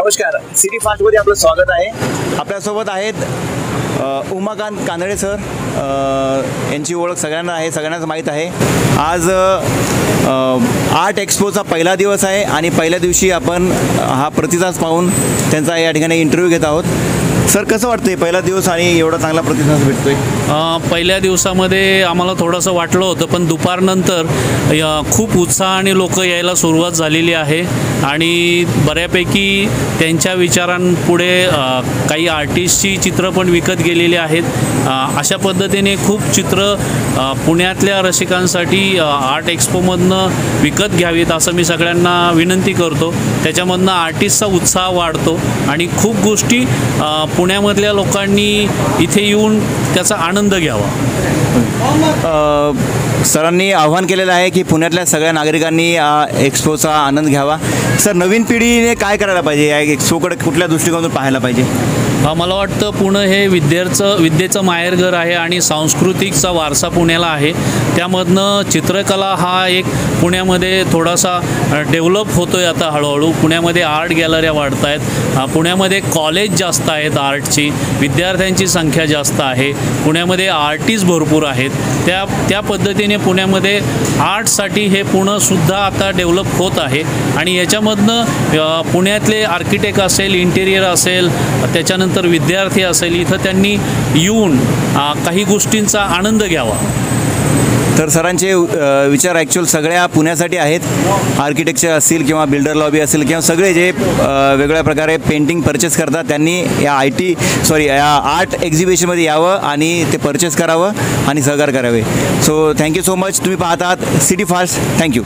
नमस्कार. सिटी फास्टमध्ये आपलं स्वागत आहे. आपल्यासोबत आहेत उमाकांत कानडे सर. यांची ओळख सगळ्यांना आहे सगळ्यांनाच माहीत आहे. आज आर्ट एक्सपोचा पहिला दिवस आहे आणि पहिल्या दिवशी आपण हा प्रतिसाद पाहून त्यांचा या ठिकाणी इंटरव्ह्यू घेत आहोत. सर कसं वाटतंय? पहिला दिवस आणि एवढा चांगला प्रतिसाद भेटतोय? पहिल्या दिवसामध्ये आम्हाला थोडंसं वाटलं होतं पण दुपारनंतर खूप उत्साह आणि लोक यायला सुरुवात झालेली आहे. आणि बऱ्यापैकी त्यांच्या विचारांपुढे काही आर्टिस्टची चित्रं पण विकत गेलेली आहेत. अशा पद्धतीने खूप चित्र पुण्यातल्या रसिकांसाठी आर्ट एक्सपोमधनं विकत घ्यावीत असं मी सगळ्यांना विनंती करतो. त्याच्यामधनं आर्टिस्टचा उत्साह वाढतो. आणि खूप गोष्टी पुण्यामधल्या लोकांनी इथे येऊन त्याचा आनंद घ्यावा. सरांनी आव्हान केलेलं आहे की पुण्यातल्या सगळ्या नागरिकांनी एक्सपोचा आनंद घ्यावा. सर नवीन पिढीने काय करायला पाहिजे? या कुठल्या दृष्टिकोनातून पाहायला पाहिजे? मला वाटतं पुणे हे विद्येचं विद्येचं माहेरघर आहे आणि सांस्कृतिकचा वारसा पुण्याला आहे. त्यामधनं चित्रकला हा एक पुण्यामध्ये थोडासा डेव्हलप होतो आहे आता हळूहळू. पुण्यामध्ये आर्ट गॅलऱ्या वाढत आहेत पुण्यामध्ये कॉलेज जास्त आहेत आर्टची. विद्यार्थ्यांची संख्या जास्त आहे. पुण्यामध्ये आर्टिस्ट भरपूर आहेत. त्या त्या पद्धतीने पुण्यामध्ये आर्टसाठी हे पुणंसुद्धा आता डेव्हलप होत आहे. आणि याच्यामध्ये त्यामधनं पुण्यातले आर्किटेक्ट असेल इंटेरियर असेल त्याच्यानंतर विद्यार्थी असेल इथं त्यांनी येऊन काही गोष्टींचा आनंद घ्यावा. तर सरांचे विचार ॲक्च्युअल सगळ्या पुण्यासाठी आहेत. आर्किटेक्चर असतील किंवा बिल्डर लॉबी असेल किंवा सगळे जे वेगळ्या प्रकारे पेंटिंग परचेस करतात त्यांनी या आय टी सॉरी या आर्ट एक्झिबिशनमध्ये यावं आणि ते परचेस करावं आणि सहकार करावे. सो थँक्यू सो मच तुम्ही पाहतात सिटी फास्ट थँक्यू